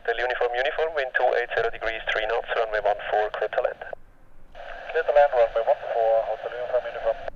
Hotel Uniform Uniform, wind 280 degrees, 3 knots, runway 14, clear to land. Clear to land, runway 14, Hotel Uniform Uniform.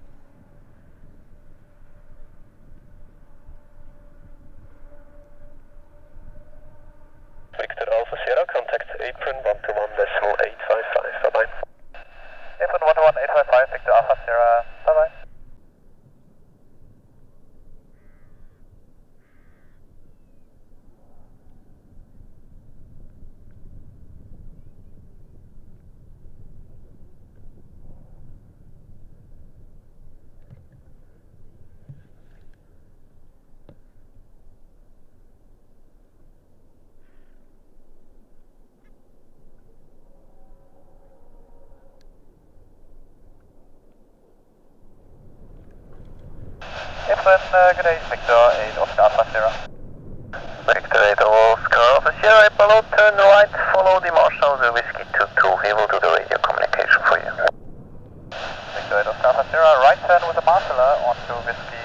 Apron, uh, good day, Victor 8 Oscar Alpha Sierra. Victor 8 Oscar Alpha Sierra, pilot, turn right, follow the marshal, the whiskey 22, he will do the radio communication for you. Victor 8 Oscar Alpha Sierra, right turn with the marshaller onto Whiskey